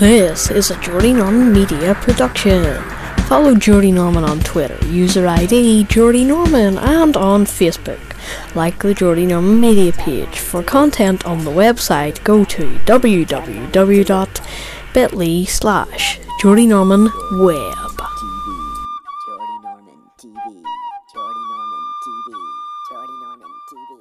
This is a Geordie Norman Media production. Follow Geordie Norman on Twitter, user ID Geordie Norman, and on Facebook. Like the Geordie Norman Media page. For content on the website, go to www.bit.ly slash Geordie Norman Web. Geordie Norman TV. Geordie Norman TV. Geordie Norman TV.